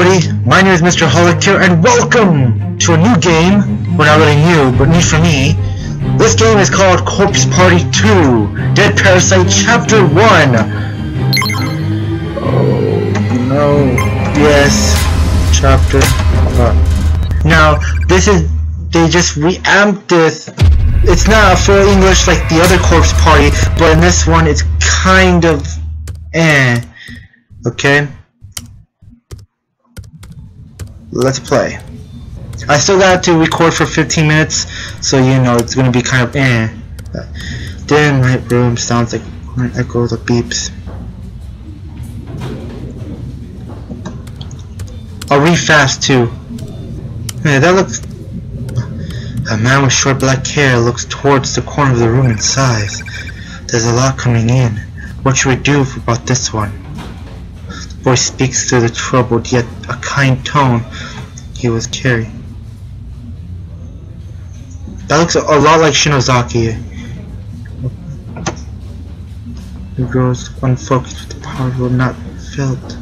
everybody, my name is Mr. Holic and welcome to a new game. Well, not really new, but new for me. This game is called Corpse Party 2, Dead Parasite Chapter 1. Oh, no. Yes, Chapter... Uh. Now, this is... They just reamped this. It's not full English like the other Corpse Party, but in this one, it's kind of... Eh. Okay? Let's play. I still got to record for 15 minutes, so you know it's gonna be kind of eh. Dim my room sounds like an echo the beeps. I'll read fast too. Hey, that looks. A man with short black hair looks towards the corner of the room and sighs. There's a lot coming in. What should we do about this one? Voice speaks through the troubled yet a kind tone he was carrying. That looks a lot like Shinozaki. The girl's unfocused with the power will not felt.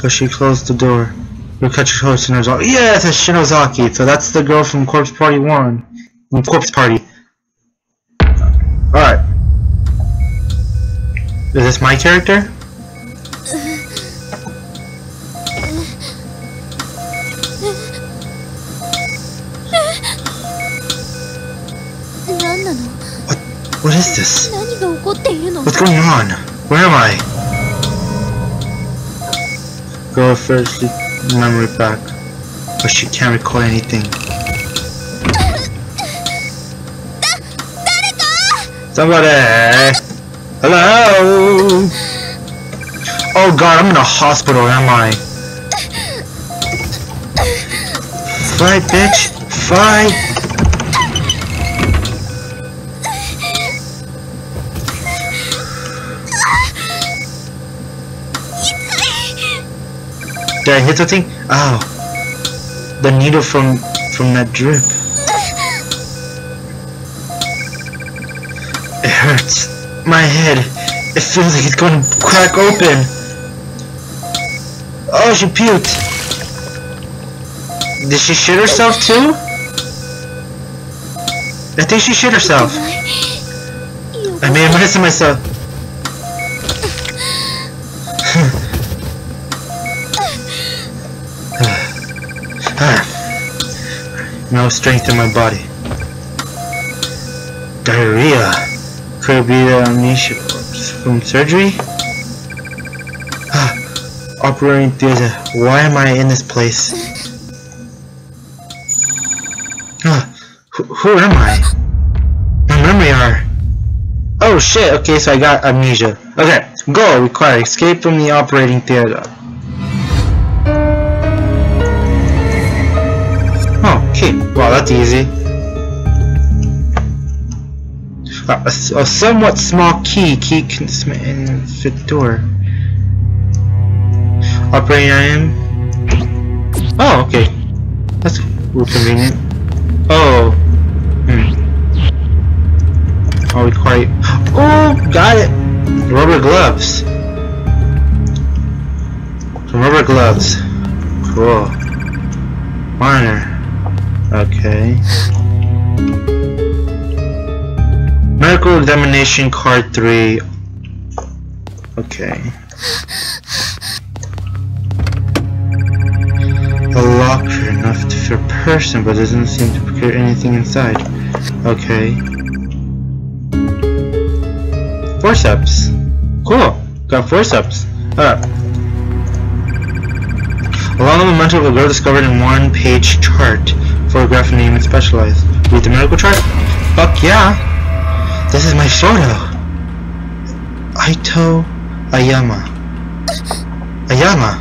So she closed the door. You'll catch your host Shinozaki. Yes, it's a Shinozaki. So that's the girl from Corpse Party 1. From Corpse Party. Is this my character? What, what is this? What's going on? Where am I? Girl first memory back, but she can't recall anything. Somebody! Hello? Oh god, I'm in a hospital, am I? Fight, bitch! Fight! Did I hit something? Ow. The needle from from that drip. It hurts my head. It feels like it's going to crack open. Oh, she puked. Did she shit herself too? I think she shit herself. I made a mess of myself. no strength in my body. Diarrhea. Could be the amnesia from surgery? Ah, operating theater. Why am I in this place? Ah, who, who am I? My memory are. Oh shit, okay, so I got amnesia. Okay, goal required. Escape from the operating theater. Oh, okay. Wow, that's easy. A, a, somewhat small key. Key can fit door. Operating IM. Oh, okay. That's real convenient. Oh. Hmm. Oh, we quite. Oh, got it. Rubber gloves. Rubber gloves. Cool. Minor. Okay. Medical examination card 3. Okay. A locker enough for a person, but doesn't seem to procure anything inside. Okay. Forceps. Cool. Got forceps. Alright. Along the memento of a girl discovered in one page chart. Photograph name and specialized. Read the medical chart? Fuck yeah! This is my photo. Aito Ayama. Ayama.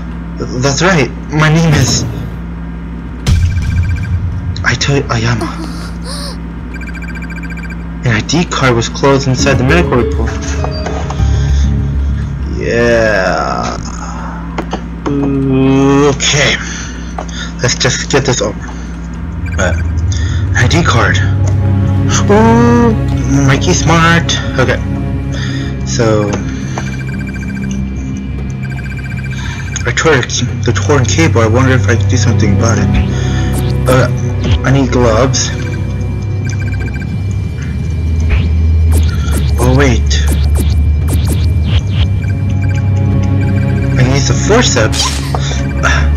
That's right. My name is Aito Ayama. An ID card was closed inside the medical report. Yeah. Okay. Let's just get this over. Uh, ID card. Ooh, Mikey Smart. Okay. So I tore the torn cable. I wonder if I could do something about it. Uh, I need gloves. Oh wait. I need the forceps.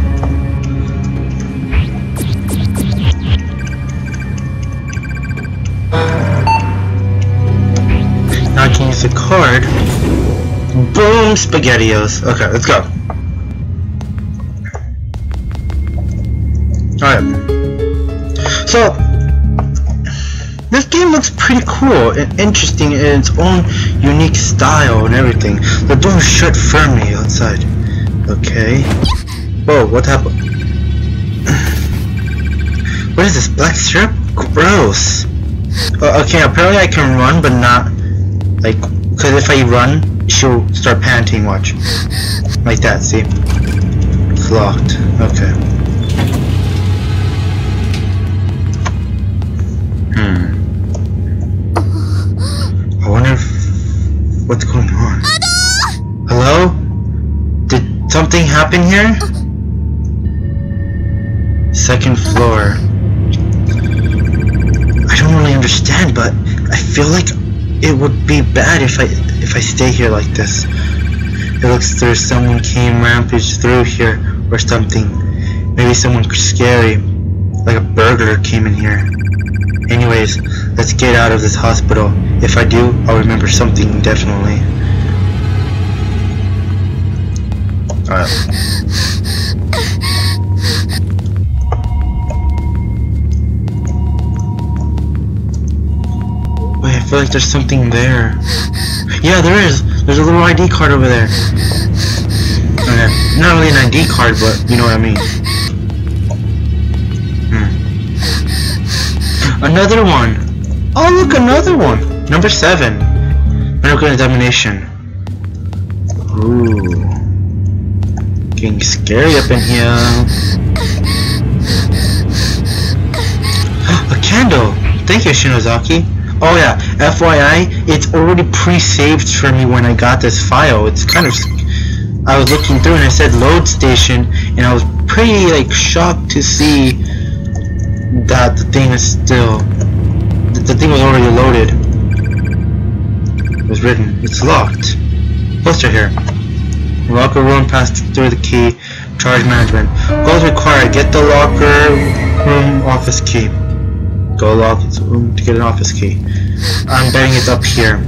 The card. Boom, SpaghettiOs. Okay, let's go. Alright. So, this game looks pretty cool and interesting in its own unique style and everything. The door shut firmly outside. Okay. Whoa, what happened? what is this, black syrup? Gross. Uh, okay, apparently I can run, but not, like, because if I run, she'll start panting, watch. Like that, see? It's locked. Okay. Hmm. I wonder if... What's going on? Hello? Did something happen here? Second floor. I don't really understand, but I feel like it would be bad if I if I stay here like this. It looks there's someone came rampage through here or something. Maybe someone scary, like a burglar came in here. Anyways, let's get out of this hospital. If I do, I'll remember something definitely. Alright. Feel like there's something there. Yeah, there is. There's a little ID card over there. Okay. Not really an ID card, but you know what I mean. Hmm. Another one. Oh, look, another one. Number seven. Medical examination. Ooh. Getting scary up in here. A candle. Thank you, Shinozaki. Oh yeah, FYI, it's already pre-saved for me when I got this file. It's kind of... I was looking through and I said load station, and I was pretty like shocked to see that the thing is still... The, thing was already loaded. It was written. It's locked. Poster here. Locker room, pass through the key. Charge management. Goals required. Get the locker room office key. Go lock room um, to get an office key. I'm betting it's up here.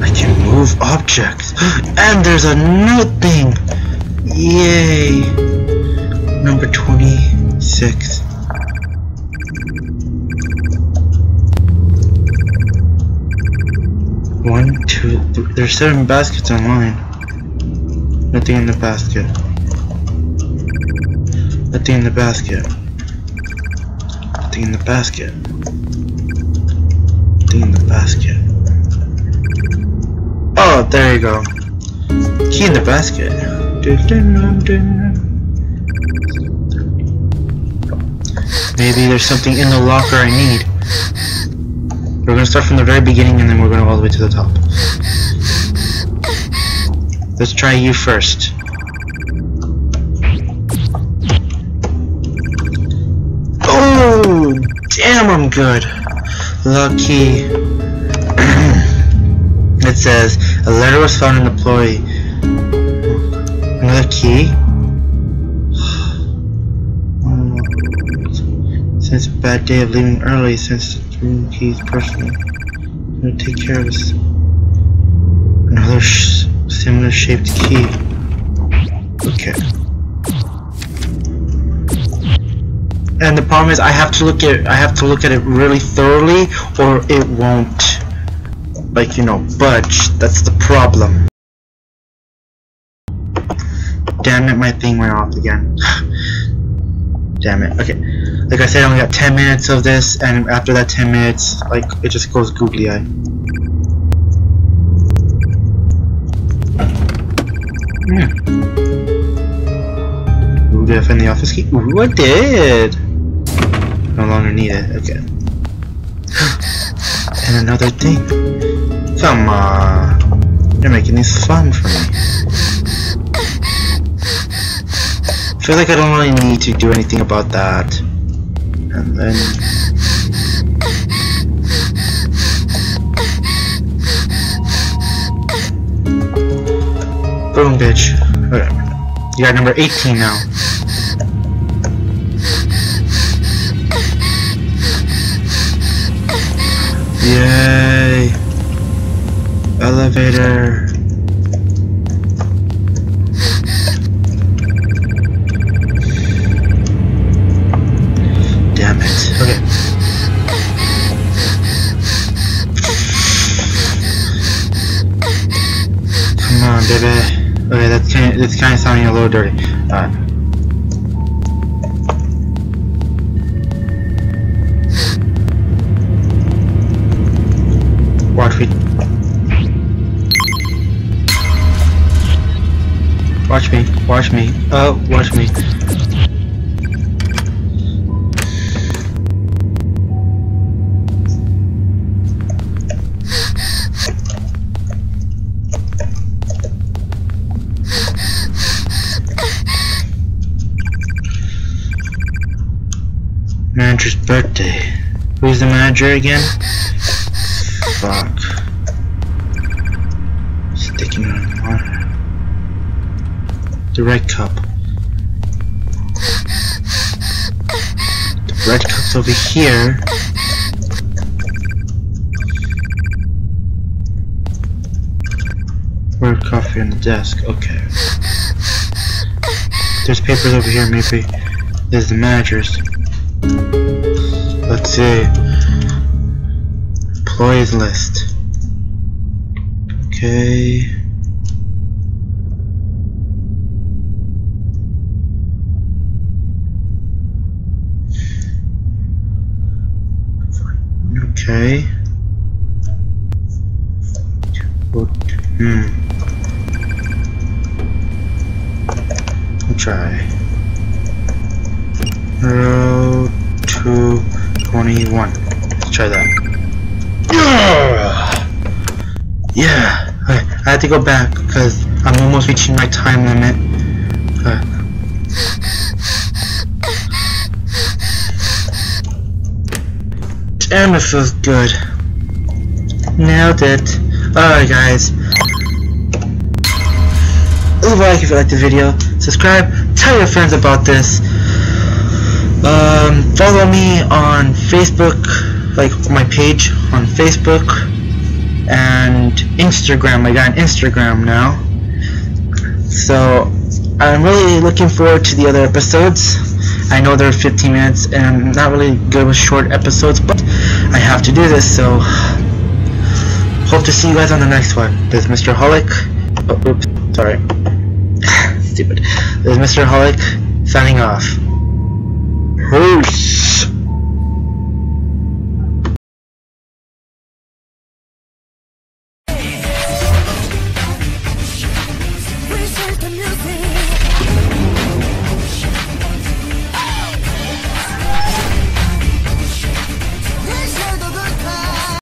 I can move objects. And there's a note thing! Yay! Number 26. One, two, there's seven baskets online. Nothing in the basket. Nothing in the basket. Nothing in the basket. Basket. Oh, there you go. Key in the basket. Maybe there's something in the locker I need. We're gonna start from the very beginning and then we're gonna all the way to the top. Let's try you first. Oh, damn, I'm good. Lucky. it says, a letter was found in the ploy. Another key? Since a bad day of leaving early, since the room keys personally. I'm gonna take care of this. Another sh similar shaped key. Okay. And the problem is I have to look at I have to look at it really thoroughly or it won't like you know budge. That's the problem. damn it, my thing went off again. damn it. Okay. Like I said, I only got 10 minutes of this, and after that 10 minutes, like, it just goes googly eye. Hmm. Ooh, did I find the office key? Ooh, I did! No longer need it. Okay. and another thing. Come on. You're making this fun for me. I feel like I don't really need to do anything about that. And then... Boom, bitch. Whatever. You got number 18 now. Yay! Elevator. Damn it. Okay. Come on, baby. Okay, that's kind of, that's kind of sounding a little dirty. Alright. Watch me. Watch me. Oh, watch me. Manager's birthday. Who's the manager again? Fuck. Sticking on water. The red cup. The red cup's over here. Red coffee on the desk. Okay. There's papers over here, maybe. There's the manager's. Let's see. Employees list. Okay. Okay. What? Hmm. I'll try. Twenty one. Let's try that. Yeah. Okay. I had to go back because I'm almost reaching my time limit. Okay. Damn, it feels good. Nailed it. Alright, guys. Leave a like if you liked the video. Subscribe. Tell your friends about this. Um, follow me on Facebook, like my page on Facebook and Instagram. I got an Instagram now. So I'm really looking forward to the other episodes. I know they're 15 minutes and I'm not really good with short episodes, but I have to do this, so hope to see you guys on the next one. This is Mr. Holic. Oh, oops, sorry. Stupid. This is Mr. Holic signing off. Peace.